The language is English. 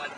but